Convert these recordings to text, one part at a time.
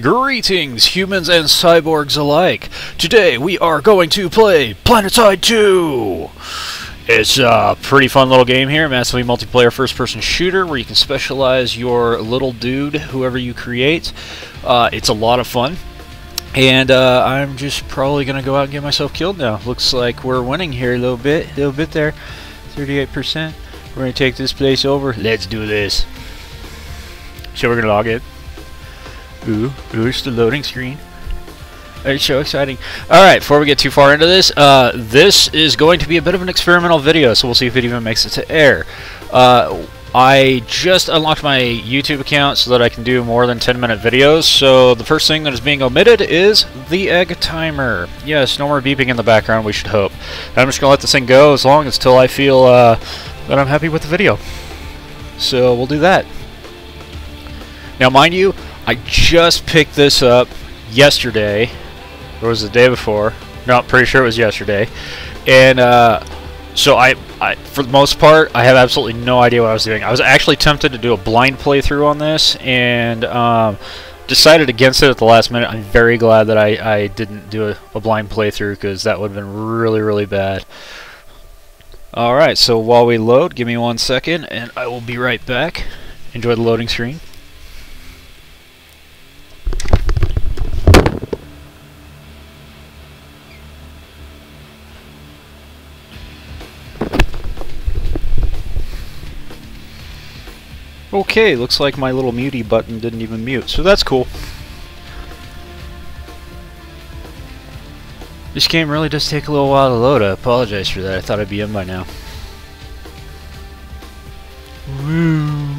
Greetings, humans and cyborgs alike. Today we are going to play Planetside 2. It's a pretty fun little game here, massively multiplayer first-person shooter where you can specialize your little dude, whoever you create. Uh, it's a lot of fun. And uh, I'm just probably going to go out and get myself killed now. Looks like we're winning here a little bit, a little bit there. 38%. We're going to take this place over. Let's do this. So we're going to log in. Ooh, ooh, it's the loading screen. It's so exciting. Alright, before we get too far into this, uh, this is going to be a bit of an experimental video, so we'll see if it even makes it to air. Uh, I just unlocked my YouTube account so that I can do more than 10 minute videos, so the first thing that is being omitted is the egg timer. Yes, no more beeping in the background, we should hope. I'm just going to let this thing go as long as till I feel uh, that I'm happy with the video. So we'll do that. Now mind you, I just picked this up yesterday, or was it the day before? No, I'm pretty sure it was yesterday. And uh, so I, I, for the most part, I have absolutely no idea what I was doing. I was actually tempted to do a blind playthrough on this, and um, decided against it at the last minute. I'm very glad that I, I didn't do a, a blind playthrough because that would have been really, really bad. Alright, so while we load, give me one second, and I will be right back. Enjoy the loading screen. Okay, looks like my little muty button didn't even mute, so that's cool. This game really does take a little while to load. I apologize for that. I thought I'd be in by now. Woo,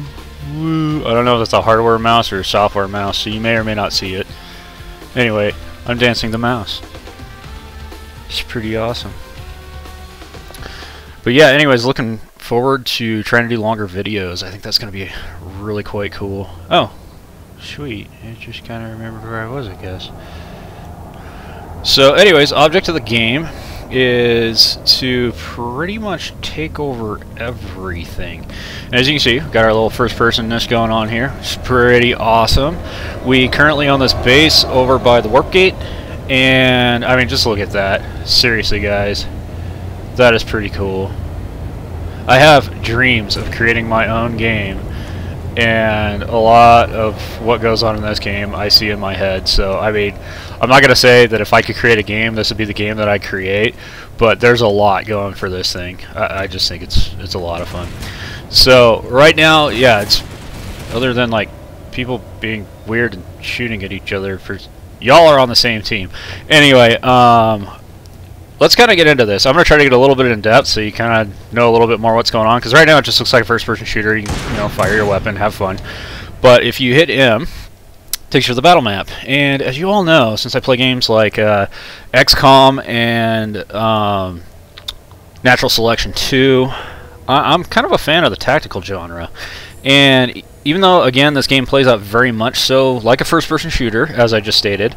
woo. I don't know if that's a hardware mouse or a software mouse, so you may or may not see it. Anyway, I'm dancing the mouse. It's pretty awesome. But yeah, anyways, looking forward to trying to do longer videos. I think that's going to be really quite cool. Oh, sweet. I just kind of remembered where I was, I guess. So anyways, object of the game is to pretty much take over everything. And as you can see, got our little first personness going on here. It's pretty awesome. We currently on this base over by the warp gate. And, I mean, just look at that. Seriously, guys. That is pretty cool. I have dreams of creating my own game, and a lot of what goes on in this game I see in my head. So, I mean, I'm not going to say that if I could create a game, this would be the game that I create, but there's a lot going for this thing. I, I just think it's it's a lot of fun. So, right now, yeah, it's other than like people being weird and shooting at each other for y'all are on the same team. Anyway, um, let's kind of get into this. I'm going to try to get a little bit in depth so you kind of know a little bit more what's going on. Because right now it just looks like a first-person shooter. You you know, fire your weapon, have fun. But if you hit M, it takes you to the battle map. And as you all know, since I play games like uh, XCOM and um, Natural Selection 2, I I'm kind of a fan of the tactical genre. And even though, again, this game plays out very much so like a first-person shooter, as I just stated,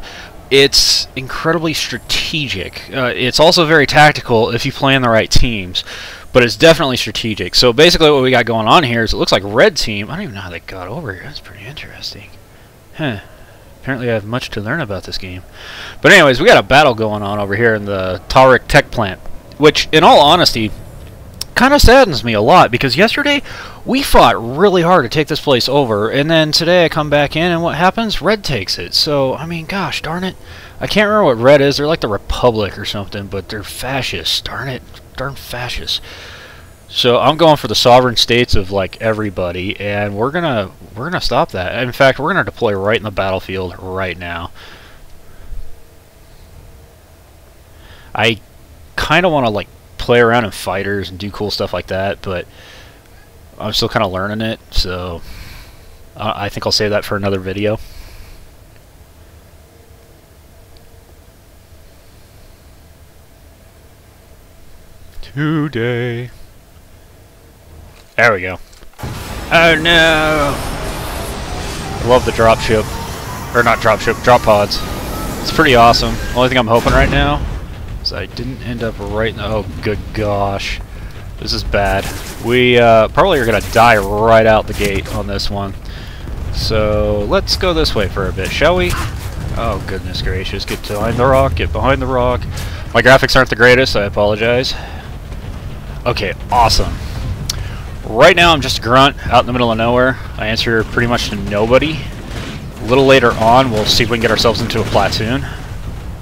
it's incredibly strategic. Uh, it's also very tactical if you play in the right teams, but it's definitely strategic. So basically what we got going on here is it looks like red team. I don't even know how they got over here. That's pretty interesting. Huh. Apparently I have much to learn about this game. But anyways, we got a battle going on over here in the Tawrich Tech Plant, which, in all honesty, kind of saddens me a lot because yesterday we fought really hard to take this place over and then today I come back in and what happens? Red takes it. So, I mean, gosh darn it. I can't remember what Red is. They're like the Republic or something, but they're fascists. Darn it. Darn fascists. So I'm going for the sovereign states of like everybody and we're to we're to stop that. In fact, we're to deploy right in the battlefield right now. I kind of want to like play around in fighters and do cool stuff like that, but I'm still kind of learning it, so I think I'll save that for another video. Today. There we go. Oh no! I love the dropship. Or not dropship, drop pods. It's pretty awesome. Only thing I'm hoping right now I didn't end up right in Oh, good gosh. This is bad. We uh, probably are going to die right out the gate on this one. So let's go this way for a bit, shall we? Oh goodness gracious, get behind the rock, get behind the rock. My graphics aren't the greatest, I apologize. Okay, awesome. Right now I'm just a grunt out in the middle of nowhere. I answer pretty much to nobody. A little later on we'll see if we can get ourselves into a platoon.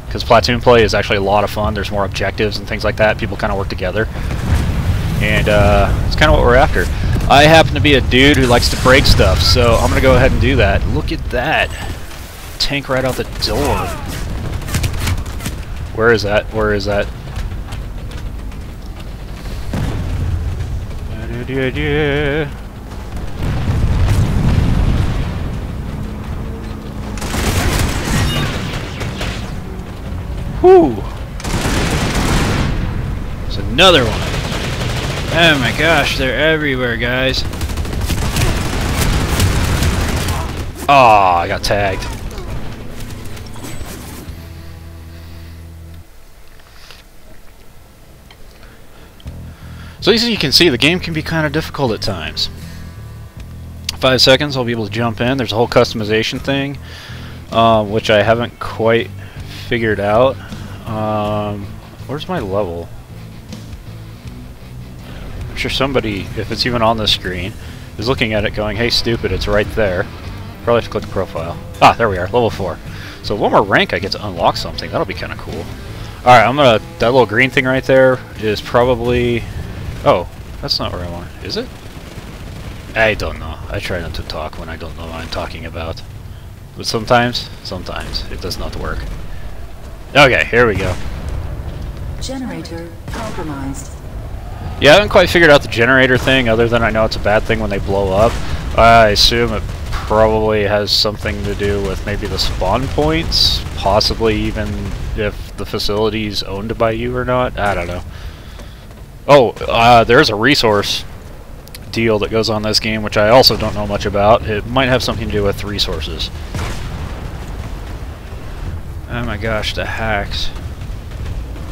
Because platoon play is actually a lot of fun. There's more objectives and things like that. People kind of work together. And uh, it's kind of what we're after. I happen to be a dude who likes to break stuff, so I'm going to go ahead and do that. Look at that. Tank right out the door. Where is that? Where is that? Whew! There's another one. Oh my gosh, they're everywhere, guys. Oh, I got tagged. So as you can see, the game can be kind of difficult at times. Five seconds, I'll be able to jump in. There's a whole customization thing, uh, which I haven't quite figured out. Um, where's my level? I'm sure somebody, if it's even on the screen, is looking at it going, hey stupid, it's right there. Probably have to click profile. Ah, there we are, level 4. So one more rank I get to unlock something. That'll be kind of cool. Alright, I'm gonna... That little green thing right there is probably... Oh, that's not where I want. Is it? I don't know. I try not to talk when I don't know what I'm talking about. But sometimes, sometimes, it does not work. Okay, here we go. Generator compromised. Yeah, I haven't quite figured out the generator thing, other than I know it's a bad thing when they blow up. I assume it probably has something to do with maybe the spawn points, possibly even if the facility's owned by you or not. I don't know. Oh, uh, there's a resource deal that goes on this game, which I also don't know much about. It might have something to do with resources. Oh my gosh, the hacks.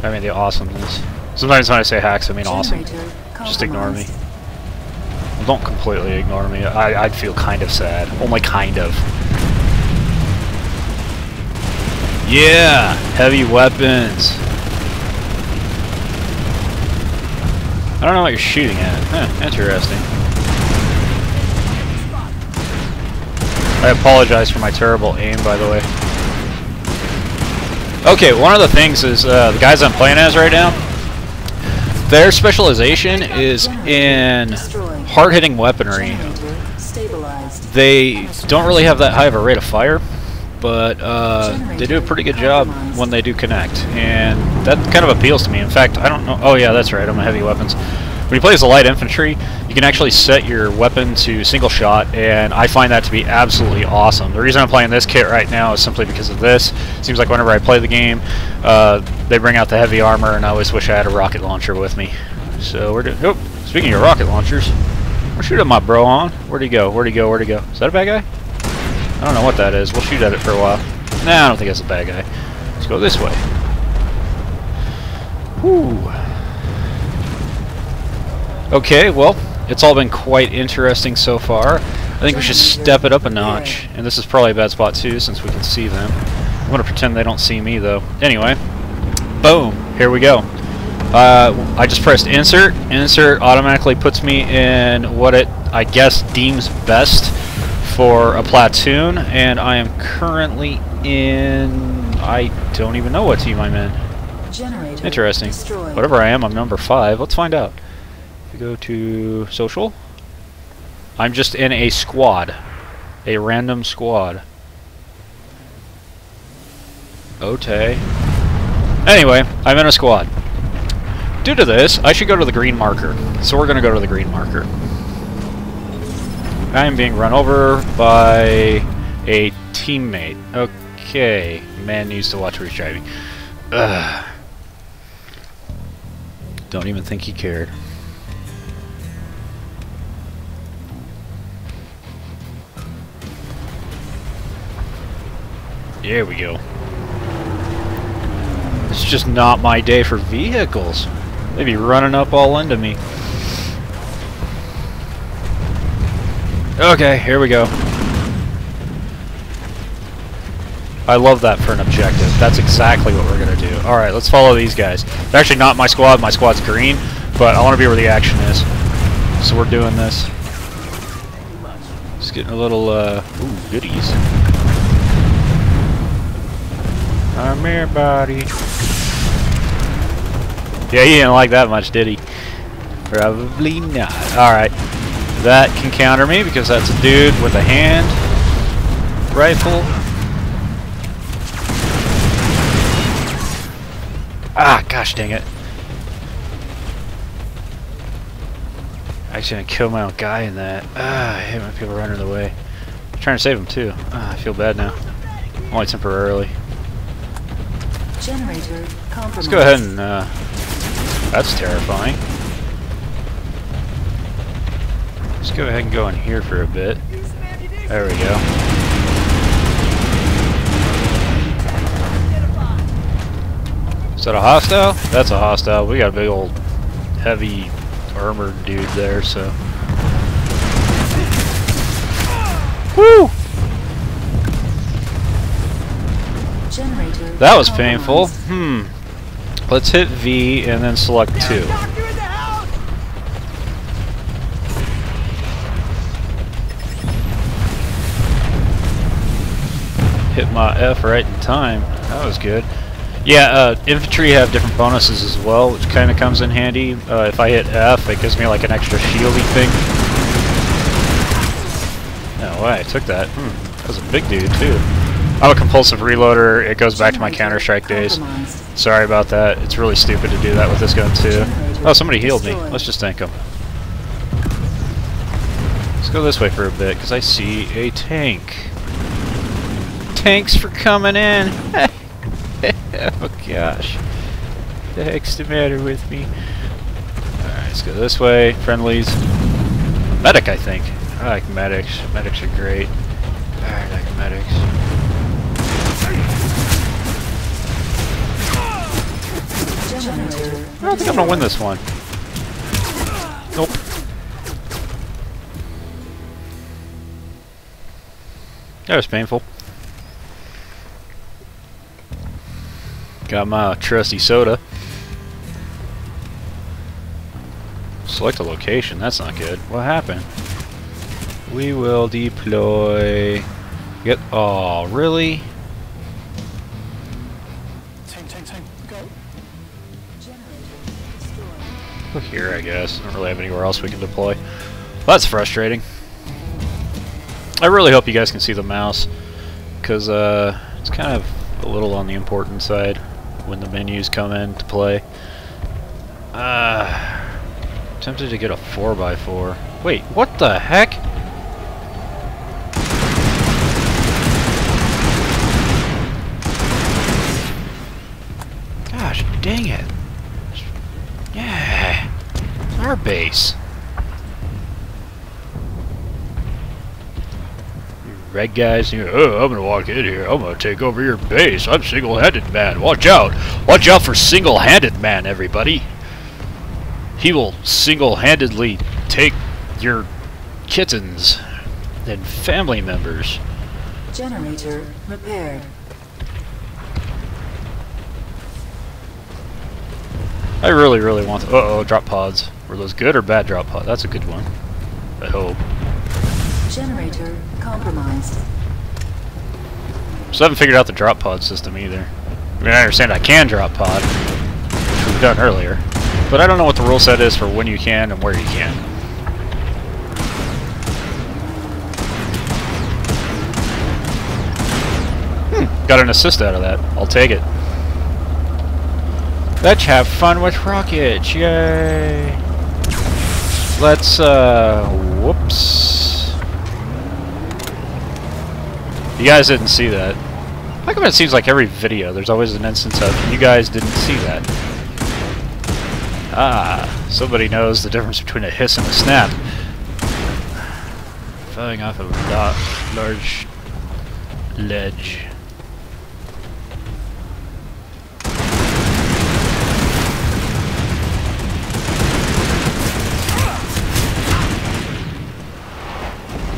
I mean the awesomeness. Sometimes when I say hacks, I mean awesome. Just ignore me. Well, don't completely ignore me. I, I'd feel kind of sad. Only kind of. Yeah! Heavy weapons! I don't know what you're shooting at. Huh, interesting. I apologize for my terrible aim, by the way. Okay, one of the things is, uh, the guys I'm playing as right now, their specialization is in hard-hitting weaponry. They don't really have that high of a rate of fire, but uh, they do a pretty good job when they do connect, and that kind of appeals to me. In fact, I don't know. Oh yeah, that's right. I'm a heavy weapons. When you play as a light infantry, you can actually set your weapon to single shot, and I find that to be absolutely awesome. The reason I'm playing this kit right now is simply because of this. seems like whenever I play the game, uh, they bring out the heavy armor, and I always wish I had a rocket launcher with me. So we're doing. Oh, speaking of rocket launchers, we're shooting my bro on. Where'd he go? Where'd he go? Where'd he go? Is that a bad guy? I don't know what that is. We'll shoot at it for a while. Nah, I don't think that's a bad guy. Let's go this way. Whew. Okay, well, it's all been quite interesting so far. I think we should step it up a notch. And this is probably a bad spot too, since we can see them. I'm going to pretend they don't see me, though. Anyway, boom, here we go. Uh, I just pressed insert. Insert automatically puts me in what it, I guess, deems best for a platoon, and I am currently in... I don't even know what team I'm in. Generator Interesting. destroyed. Whatever I am, I'm number five. Let's find out. Go to social, I'm just in a squad. A random squad. Okay. Anyway, I'm in a squad. Due to this, I should go to the green marker. So we're going to go to the green marker. I am being run over by a teammate. Okay. Man needs to watch where he's driving. Ugh. Don't even think he cared. There we go. It's just not my day for vehicles. They'd be running up all into me. Okay, here we go. I love that for an objective. That's exactly what we're going to do. Alright, let's follow these guys. It's actually not my squad. My squad's green, but I want to be where the action is. So we're doing this. Just getting a little, uh, ooh, goodies. I'm here, buddy. Yeah, he didn't like that much, did he? Probably not. Alright. That can counter me because that's a dude with a hand rifle. Ah, gosh dang it. I Actually, I killed my own guy in that. Ah, I hate when people run in the way. I'm trying to save him too. Ah, I feel bad now. Only temporarily. Generator. Let's go ahead and, uh, that's terrifying. Let's go ahead and go in here for a bit. There we go. Is that a hostile? That's a hostile. We got a big old heavy armored dude there, so. Woo! That was painful. Hmm. Let's hit V and then select 2. Hit my F right in time. That was good. Yeah, uh, infantry have different bonuses as well, which kind of comes in handy. Uh, if I hit F, it gives me like an extra shieldy thing. No way, I took that. Hmm, that was a big dude too. I'm a compulsive reloader. It goes back to my Counter-Strike days. Sorry about that. It's really stupid to do that with this gun too. Oh, somebody healed me. Let's just thank him. Let's go this way for a bit, because I see a tank. Thanks for coming in. oh gosh. The heck's the matter with me? Alright, let's go this way. Friendlies. Medic, I think. I like medics. Medics are great. I like medics. I don't think I'm gonna win this one. Nope. That was painful. Got my trusty soda. Select a location. That's not good. What happened? We will deploy. Get. Oh, really? Here, I guess. I Don't really have anywhere else we can deploy. That's frustrating. I really hope you guys can see the mouse, because uh, it's kind of a little on the important side when the menus come in to play. Uh, tempted to get a 4x4. Wait, what the heck? Gosh, dang it. Yeah, it's our base. You red guys, you oh, I'm gonna walk in here. I'm gonna take over your base. I'm single-handed man. Watch out! Watch out for single-handed man, everybody. He will single-handedly take your kittens and family members. Generator repaired. I really, really want. Uh oh, drop pods. Were those good or bad drop pods? That's a good one. I hope. Generator compromised. So I haven't figured out the drop pod system either. I mean, I understand I can drop pod, which we've done earlier, but I don't know what the rule set is for when you can and where you can. Hmm, got an assist out of that. I'll take it. Let's have fun with rockets, yay! Let's, uh, whoops. You guys didn't see that. How come it seems like every video there's always an instance of you guys didn't see that? Ah, somebody knows the difference between a hiss and a snap. Falling off a large ledge.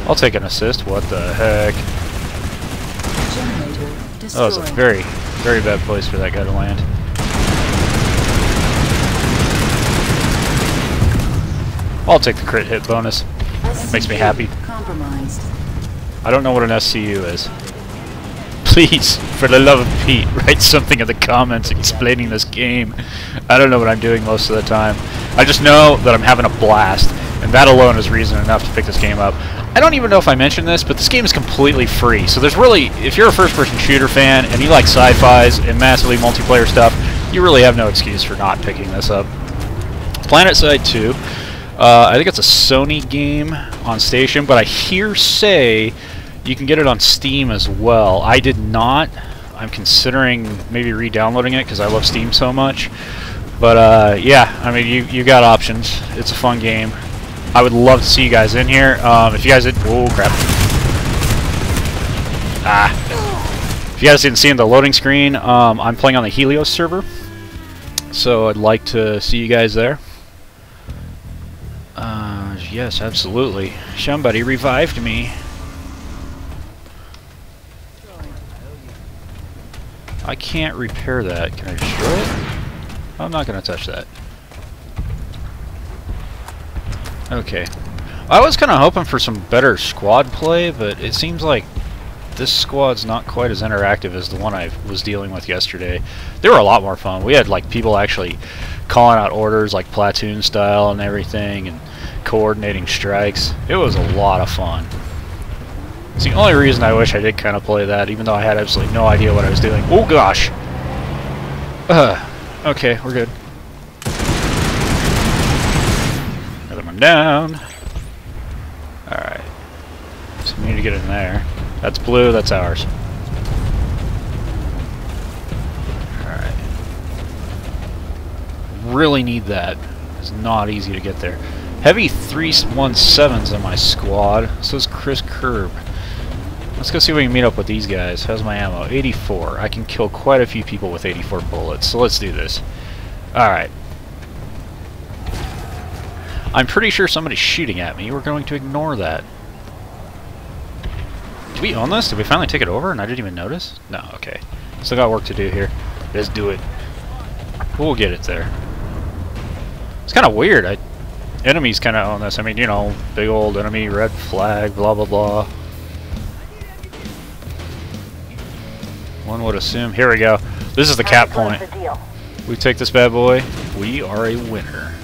I'll take an assist. What the heck? That was a very, very bad place for that guy to land. I'll take the crit hit bonus. Makes me happy. Compromised. I don't know what an SCU is. Please, for the love of Pete, write something in the comments explaining this game. I don't know what I'm doing most of the time. I just know that I'm having a blast, and that alone is reason enough to pick this game up. I don't even know if I mentioned this, but this game is completely free. So there's really, if you're a first-person shooter fan and you like sci-fis and massively multiplayer stuff, you really have no excuse for not picking this up. Planet Side 2. Uh, I think it's a Sony game on station, but I hear say you can get it on Steam as well. I did not. I'm considering maybe re-downloading it because I love Steam so much. But uh, yeah, I mean, you you got options. It's a fun game. I would love to see you guys in here. Um, if you guys did, oh crap. Ah. If you guys didn't see in the loading screen, um, I'm playing on the Helios server. So I'd like to see you guys there. Uh, yes, absolutely. Somebody revived me. I can't repair that. Can I destroy it? I'm not going to touch that. Okay. I was kind of hoping for some better squad play, but it seems like this squad's not quite as interactive as the one I was dealing with yesterday. They were a lot more fun. We had like people actually calling out orders like platoon style and everything and coordinating strikes. It was a lot of fun. It's the only reason I wish I did kind of play that, even though I had absolutely no idea what I was doing. Oh gosh! Uh, okay, we're good. Down. Alright. So we need to get in there. That's blue, that's ours. Alright. Really need that. It's not easy to get there. Heavy 317's in my squad. So is Chris Kerb. Let's go see if we can meet up with these guys. How's my ammo? 84. I can kill quite a few people with 84 bullets, so let's do this. Alright. I'm pretty sure somebody's shooting at me. We're going to ignore that. Did we own this? Did we finally take it over and I didn't even notice? No, okay. Still got work to do here. Let's do it. We'll get it there. It's kind of weird. I, enemies kind of own this. I mean, you know, big old enemy, red flag, blah, blah, blah. One would assume. Here we go. This is the cap point. We take this bad boy. We are a winner.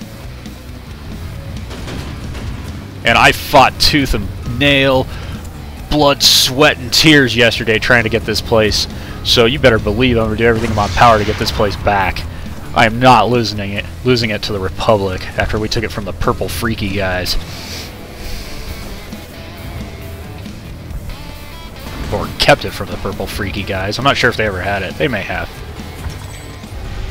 And I fought tooth and nail, blood, sweat, and tears yesterday trying to get this place. So you better believe I'm going to do everything in my power to get this place back. I am not losing it, losing it to the Republic after we took it from the purple freaky guys. Or kept it from the purple freaky guys. I'm not sure if they ever had it. They may have.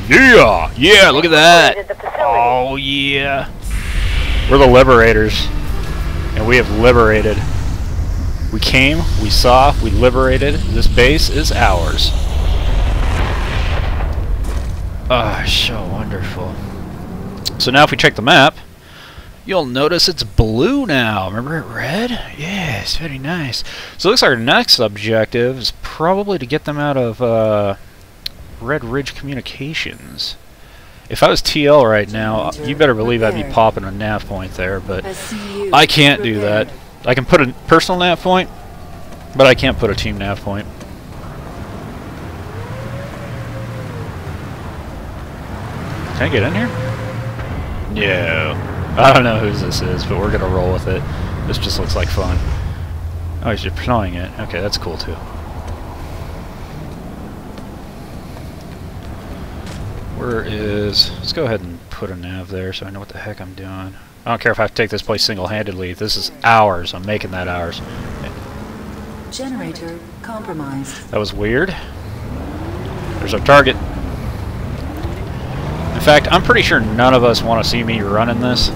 Yeah! Yeah, look at that! Oh, yeah. We're the liberators. And we have liberated. We came, we saw, we liberated. This base is ours. Ah, so wonderful. So now if we check the map, you'll notice it's blue now. Remember it red? Yes, very nice. So it looks like our next objective is probably to get them out of uh, Red Ridge Communications. If I was TL right now, you better believe I'd be popping a nav point there, but I can't do that. I can put a personal nav point, but I can't put a team nav point. Can I get in here? No. I don't know whose this is, but we're gonna roll with it. This just looks like fun. Oh, he's deploying it. Okay, that's cool too. Where is... Let's go ahead and put a nav there so I know what the heck I'm doing. I don't care if I have to take this place single-handedly. This is ours. I'm making that ours. Generator compromised. That was weird. There's our target. In fact, I'm pretty sure none of us want to see me running this.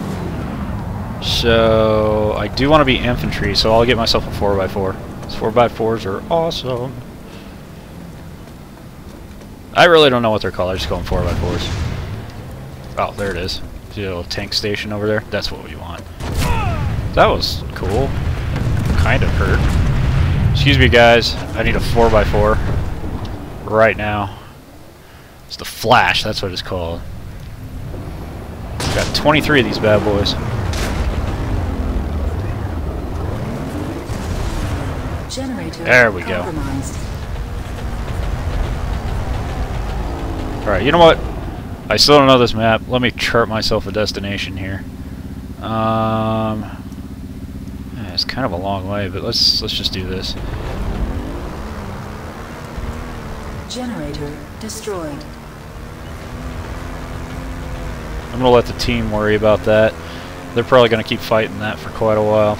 So, I do want to be infantry, so I'll get myself a 4x4. These 4x4s are awesome. I really don't know what they're called. I just call them 4x4s. Oh, there it is. See a little tank station over there? That's what we want. That was cool. Kind of hurt. Excuse me, guys. I need a 4x4. right now. It's the Flash, that's what it's called. Got 23 of these bad boys. Generator There we go. Alright, you know what? I still don't know this map. Let me chart myself a destination here. Um, yeah, it's kind of a long way, but let's let's just do this. Generator destroyed. I'm gonna let the team worry about that. They're probably gonna keep fighting that for quite a while.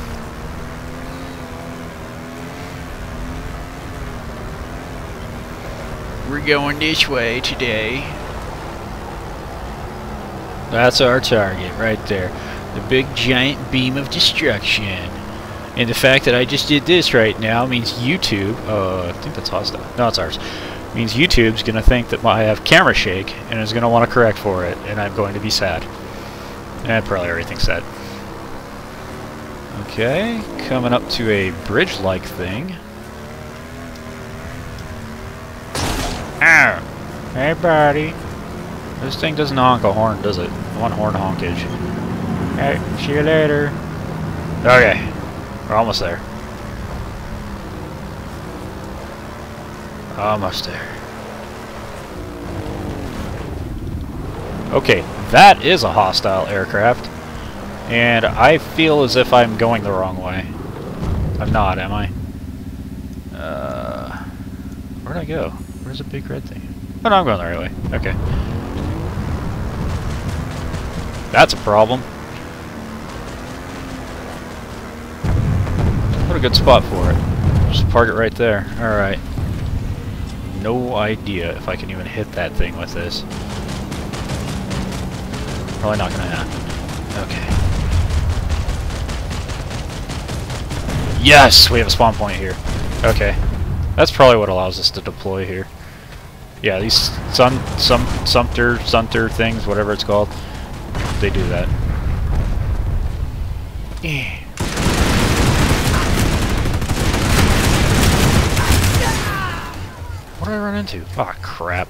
Going this way today. That's our target right there. The big giant beam of destruction. And the fact that I just did this right now means YouTube, uh, I think that's hostile. No, it's ours. Means YouTube's gonna think that I have camera shake and is gonna want to correct for it, and I'm going to be sad. And probably everything's sad. Okay, coming up to a bridge-like thing. Ow! Hey, buddy. This thing doesn't honk a horn, does it? One horn honkage. Hey, see you later. Okay, we're almost there. Almost there. Okay, that is a hostile aircraft. And I feel as if I'm going the wrong way. I'm not, am I? Uh, where'd I go? Where's the big red thing? Oh no, I'm going the right way. Okay. That's a problem. What a good spot for it. Just park it right there. Alright. No idea if I can even hit that thing with this. Probably not gonna happen. Okay. Yes! We have a spawn point here. Okay. That's probably what allows us to deploy here. Yeah, these sun, some, Sumter, Sumter things, whatever it's called, they do that. What did I run into? Oh crap.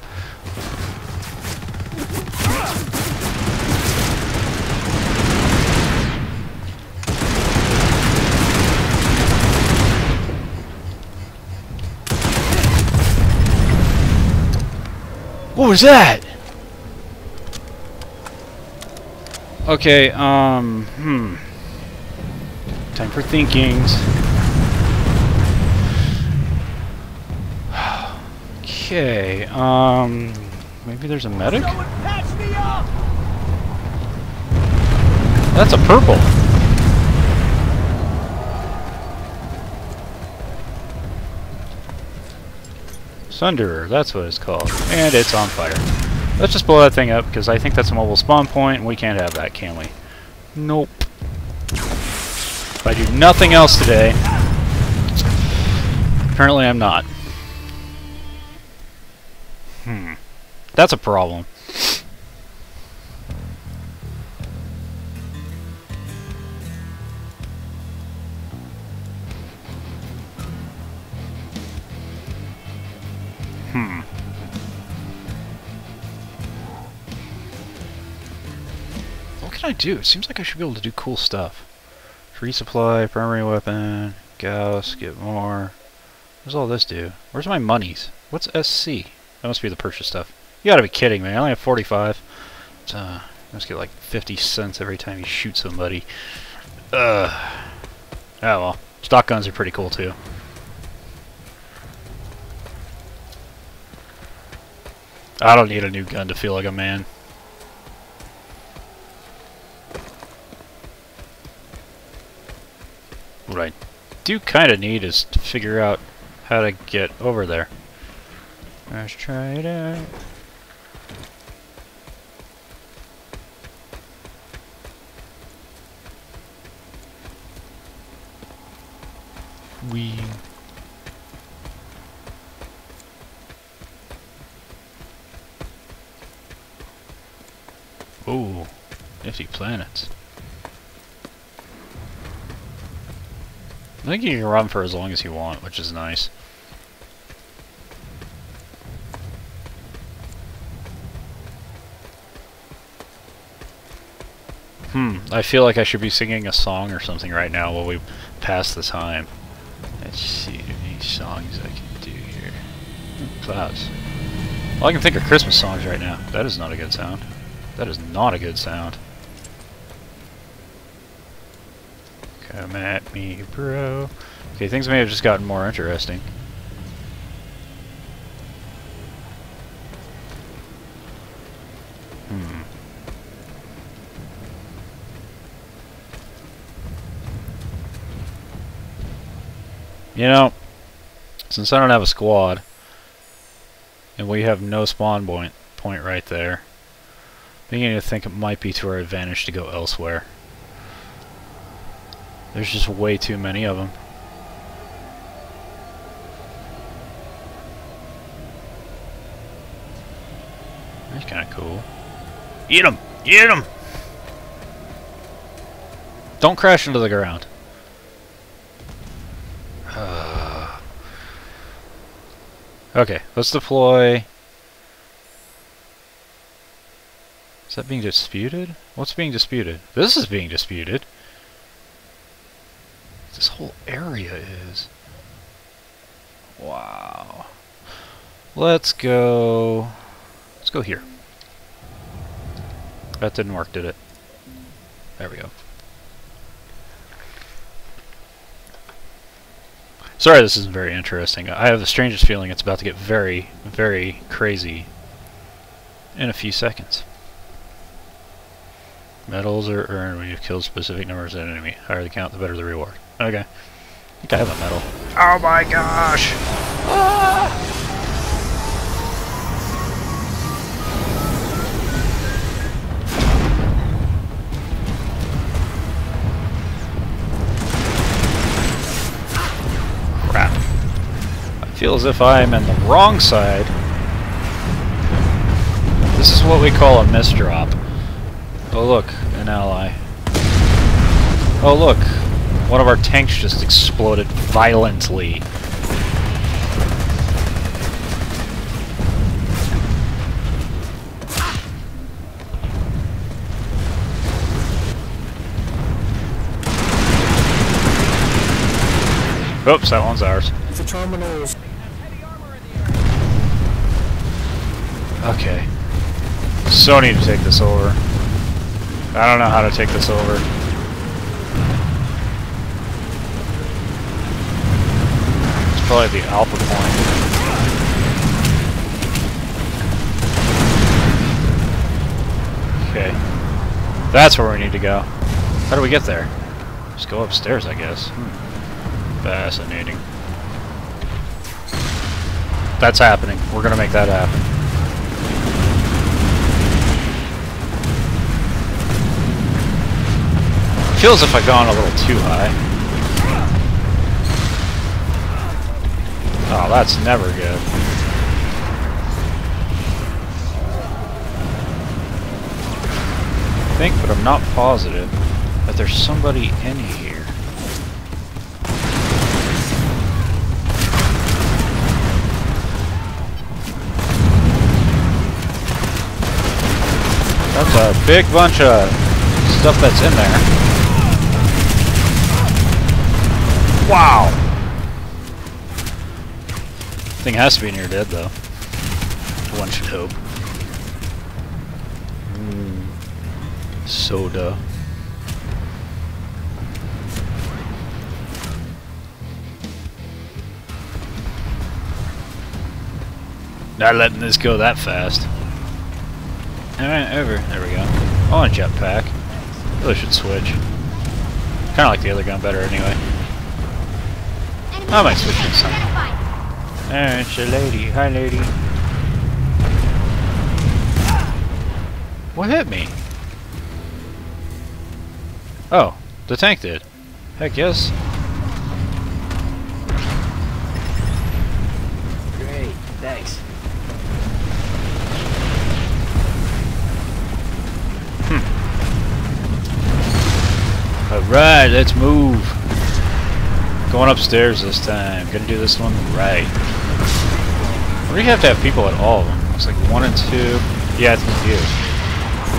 What was that? Okay, um, hmm. Time for thinkings. Okay, um, maybe there's a medic? That's a purple. Sunderer, that's what it's called. And it's on fire. Let's just blow that thing up, because I think that's a mobile spawn point, and we can't have that, can we? Nope. If I do nothing else today, apparently I'm not. Hmm. That's a problem. Do? It seems like I should be able to do cool stuff. Free supply, primary weapon, Gauss, get more. What does all this do? Where's my monies? What's SC? That must be the purchase stuff. You gotta be kidding me. I only have 45. It's, uh, I must get like 50 cents every time you shoot somebody. Ugh. Oh well. Stock guns are pretty cool too. I don't need a new gun to feel like a man. What I do kind of need is to figure out how to get over there. Let's try it out. We. Ooh, nifty planets. I think you can run for as long as you want, which is nice. Hmm, I feel like I should be singing a song or something right now while we pass the time. Let's see any songs I can do here. Clouds. Well, I can think of Christmas songs right now. That is not a good sound. That is not a good sound. Come at me, bro. Okay, things may have just gotten more interesting. Hmm. You know, since I don't have a squad, and we have no spawn point point right there, beginning to think it might be to our advantage to go elsewhere. There's just way too many of them. That's kind of cool. Eat them! Eat them! Don't crash into the ground. okay, let's deploy... Is that being disputed? What's being disputed? This is being disputed. This whole area is. Wow. Let's go... Let's go here. That didn't work, did it? There we go. Sorry this isn't very interesting. I have the strangest feeling it's about to get very, very crazy in a few seconds. Medals are earned when you've killed specific numbers of an enemy. The higher the count, the better the reward. Okay. I think I have a medal. Oh my gosh! Ah! Crap. I feel as if I am in the wrong side. This is what we call a misdrop. Oh look, an ally. Oh look, one of our tanks just exploded violently. Oops, that one's ours. The terminals. Okay. So need to take this over. I don't know how to take this over. Probably the alpha point. Okay. That's where we need to go. How do we get there? Just go upstairs, I guess. Hmm. Fascinating. That's happening. We're gonna make that happen. Feels if I've gone a little too high. Oh, that's never good. I think, but I'm not positive, that there's somebody in here. That's a big bunch of stuff that's in there. Wow! Thing has to be near dead though. One should hope. Mm. Soda. Not letting this go that fast. Alright, over. There we go. Oh, a jetpack. Really should switch. Kinda like the other gun better anyway. I might switch to some. There's a lady. Hi, lady. What hit me? Oh, the tank did. Heck yes. Great, thanks. Hmm. Alright, let's move. Going upstairs this time. Gonna do this one right. Or do you have to have people at all of them? Looks like one and two. Yeah, it's you.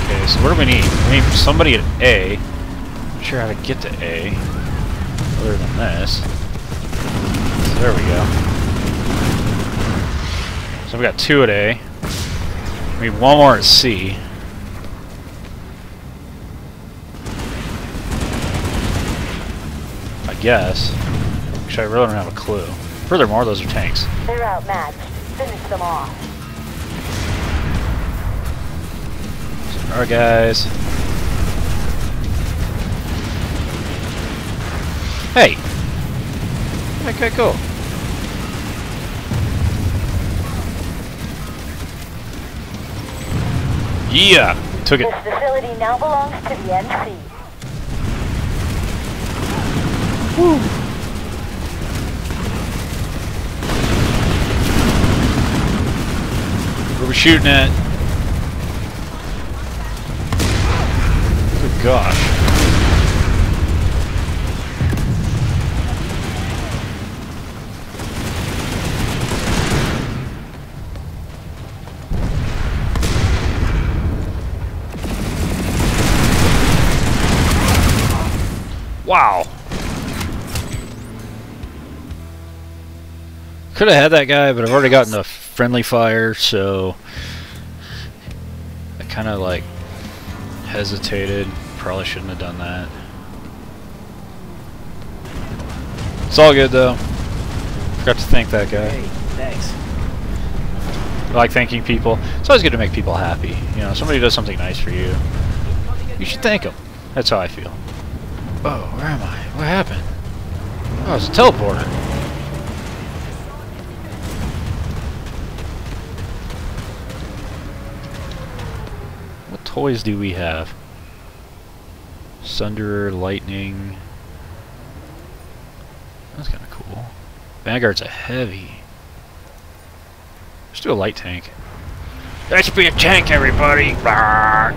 Okay, so what do we need? We need somebody at A. Not sure how to get to A. Other than this. So there we go. So we got two at A. We need one more at C. I guess. Actually, I really don't have a clue. Furthermore, those are tanks. They're outmatched. Finish them off. Alright, guys. Hey! Okay, cool. Yeah! Took it. This facility now belongs to the NC. Where we shooting at? Good gosh. Wow. Could have had that guy, but I've already gotten the friendly fire, so I kind of like hesitated. Probably shouldn't have done that. It's all good though. Forgot to thank that guy. Hey, thanks. I like thanking people. It's always good to make people happy. You know, somebody does something nice for you. You should thank them. That's how I feel. Oh, where am I? What happened? Oh, it's a teleporter. What toys do we have? Sunderer, Lightning. That's kind of cool. Vanguard's a heavy. Let's do a light tank. Let's be a tank, everybody! Rawr.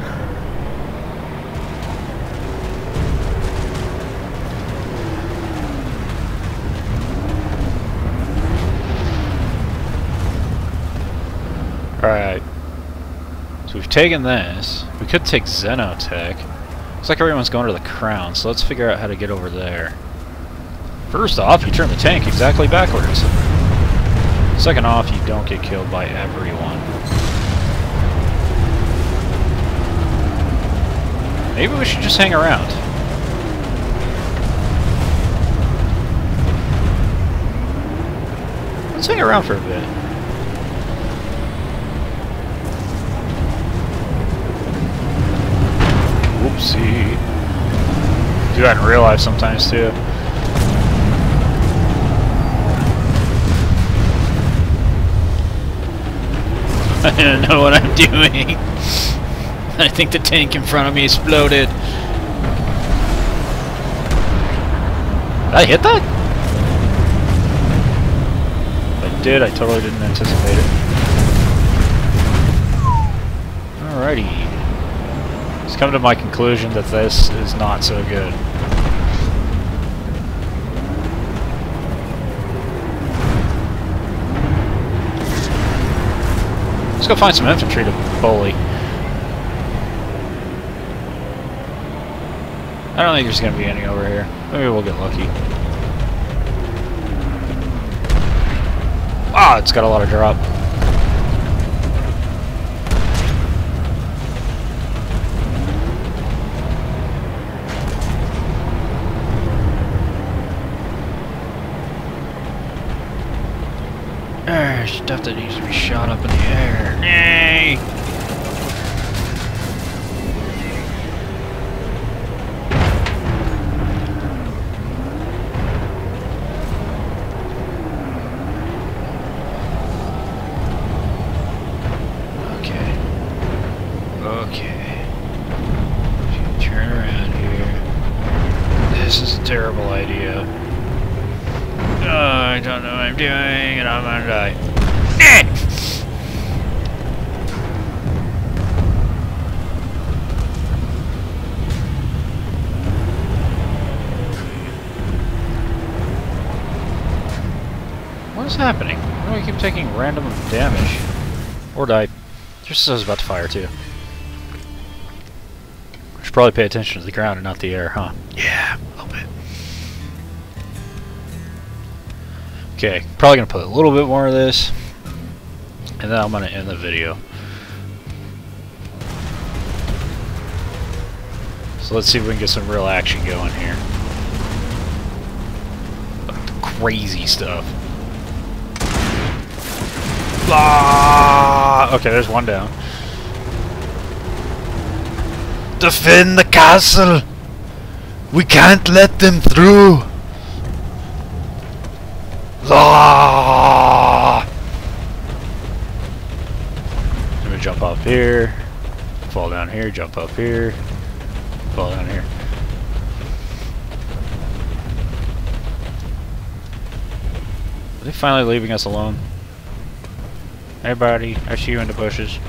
Alright. So we've taken this. We could take Xenotech. Looks like everyone's going to the crown, so let's figure out how to get over there. First off, you turn the tank exactly backwards. Second off, you don't get killed by everyone. Maybe we should just hang around. Let's hang around for a bit. Whoopsie. Do that in real life sometimes too. I don't know what I'm doing. I think the tank in front of me exploded. Did I hit that? If I did, I totally didn't anticipate it. Alrighty. Come to my conclusion that this is not so good. Let's go find some infantry to bully. I don't think there's going to be any over here. Maybe we'll get lucky. Ah, it's got a lot of drop. There's stuff that needs to be shot up in the air. Yay! Okay. Okay. Turn around here. This is a terrible idea. Oh, I don't know what I'm doing, and I'm gonna die. Eh! What is happening? Why do I keep taking random damage? Or die. Just as I was about to fire, too. should probably pay attention to the ground and not the air, huh? Yeah, a little bit. Okay, probably gonna put a little bit more of this, and then I'm gonna end the video. So let's see if we can get some real action going here. Crazy stuff. Blah! Okay, there's one down. Defend the castle! We can't let them through! Ah! I'm gonna jump up here, fall down here, jump up here, fall down here. Are they finally leaving us alone? Hey buddy, I see you in the bushes.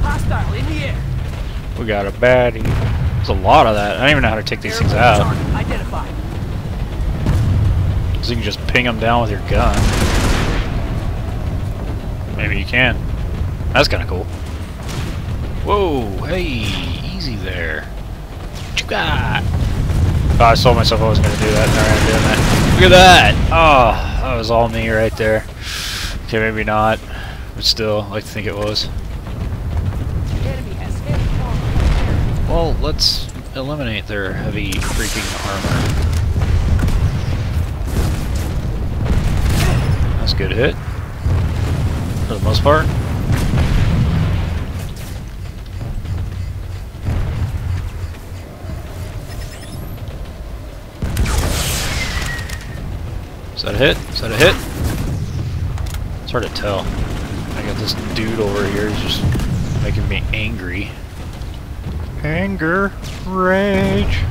Hostile in the air. We got a baddie. There's a lot of that. I don't even know how to take these things out. Identified. So you can just ping them down with your gun. Maybe you can. That's kind of cool. Whoa, hey, easy there. What you got? Oh, I told myself I wasn't going to do that. Alright, I'm doing that. Look at that! Oh, that was all me right there. Okay, maybe not. But still, I like to think it was. Enemy has heavy armor. Well, let's eliminate their heavy freaking armor. That's a good hit. For the most part. That a hit? Is that a hit? It's hard to tell. I got this dude over here who's just making me angry. Anger, rage.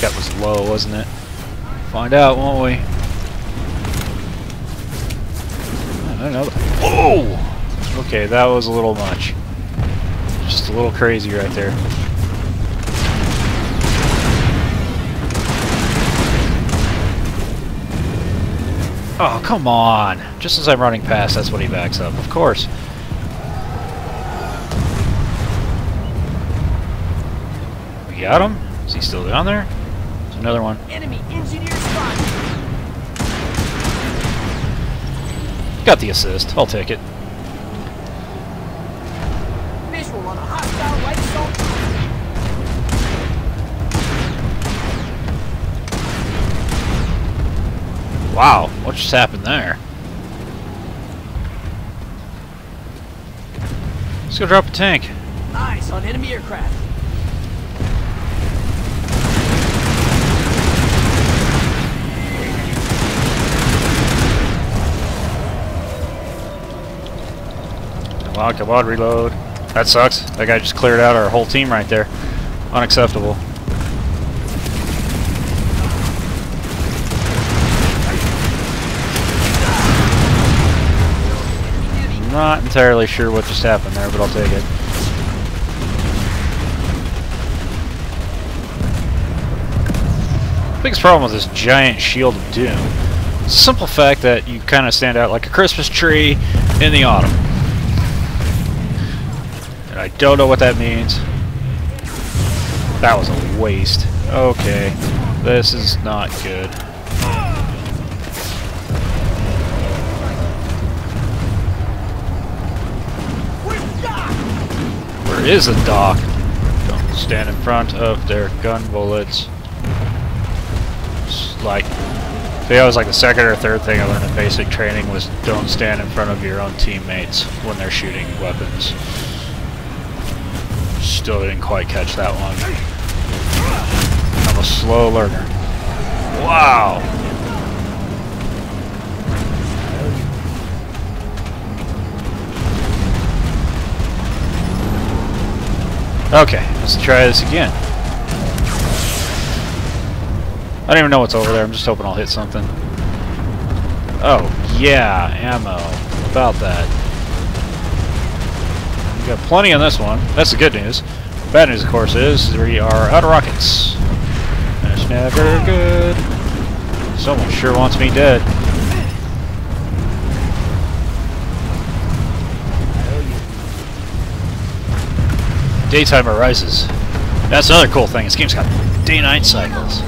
That was low, wasn't it? Find out, won't we? I don't know. Whoa! Okay, that was a little much. Just a little crazy right there. Oh, come on! Just as I'm running past, that's when he backs up. Of course. We got him? Is he still down there? There's another one. Enemy engineer spotted. Got the assist. I'll take it. Wow, what just happened there? Let's go drop a tank. Eyes on enemy aircraft. Come on, come on, reload. That sucks. That guy just cleared out our whole team right there. Unacceptable. Not entirely sure what just happened there, but I'll take it. Biggest problem with this giant shield of doom is the simple fact that you kind of stand out like a Christmas tree in the autumn. And I don't know what that means. That was a waste. Okay. This is not good. Where is a dock? Don't stand in front of their gun bullets. It's like, that was like the second or third thing I learned in basic training was don't stand in front of your own teammates when they're shooting weapons. Still didn't quite catch that one. I'm a slow learner. Wow! Okay, let's try this again. I don't even know what's over there. I'm just hoping I'll hit something. Oh, yeah, ammo. About that. We got plenty on this one. That's the good news. Bad news, of course, is we are out of rockets. That's never good. Someone sure wants me dead. Daytime arises. That's another cool thing. This game's got day-night cycles.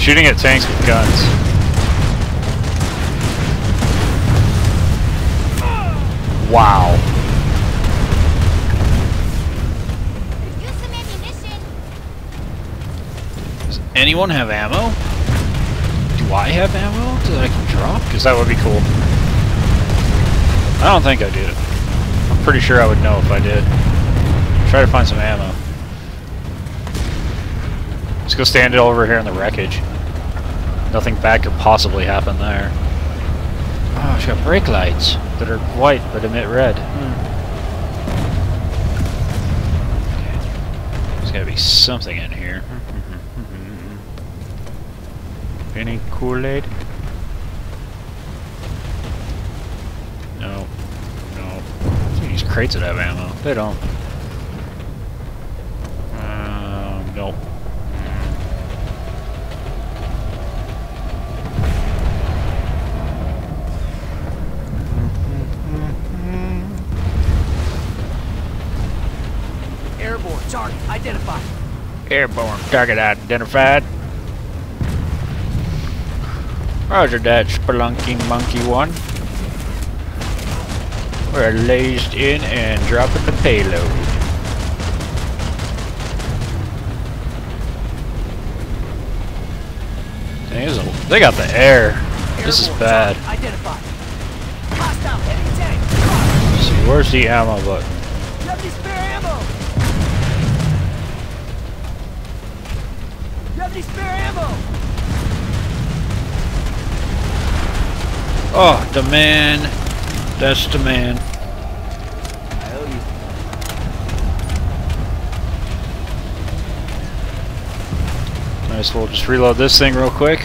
Shooting at tanks with guns. Wow. Anyone have ammo? Do I have ammo that I can drop? Because that would be cool. I don't think I did. I'm pretty sure I would know if I did. Try to find some ammo. Let's go stand it over here in the wreckage. Nothing bad could possibly happen there. Oh, it's got brake lights that are white but emit red. Hmm. Okay. There's gotta be something in here. Any Kool-Aid? No. No. These crates that have ammo. They don't. Um, nope. Airborne. Target identified. Airborne target identified. Roger that, Spelunking Monkey 1. We're lased in and dropping the payload. Dang, they got the air. This is bad. Target Identified. Hostile heavy tank. Let's see, where's the ammo button? Oh, the man. That's the man. I as well just reload this thing real quick.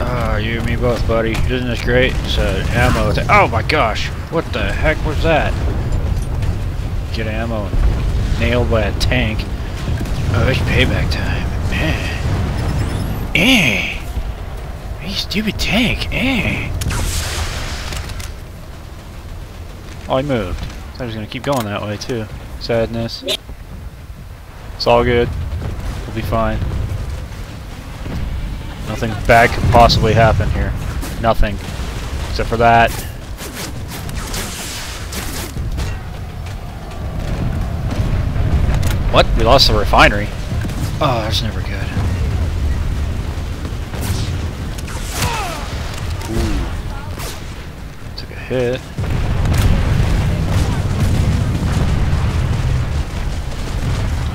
Ah, you and me both, buddy. Isn't this great? It's ammo. Oh my gosh! What the heck was that? Get ammo nailed by a tank. Oh, it's payback time. Man. Eh. Hey, stupid tank. Eh. Oh, I moved. I thought I was gonna keep going that way too. Sadness. It's all good. We'll be fine. Nothing bad could possibly happen here. Nothing. Except for that. What? We lost the refinery? Oh, that's never good.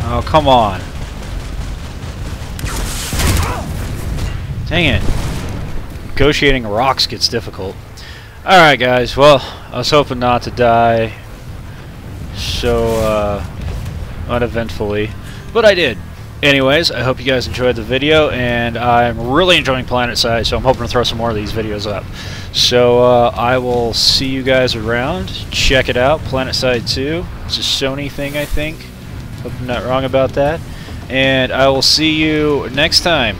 Oh, come on. Dang it. Negotiating rocks gets difficult. Alright guys, well, I was hoping not to die so uh, uneventfully, but I did. Anyways, I hope you guys enjoyed the video, and I'm really enjoying Planet Side, so I'm hoping to throw some more of these videos up. So uh, I will see you guys around. Check it out, Planet Side 2. It's a Sony thing, I think. Hope I'm not wrong about that. And I will see you next time.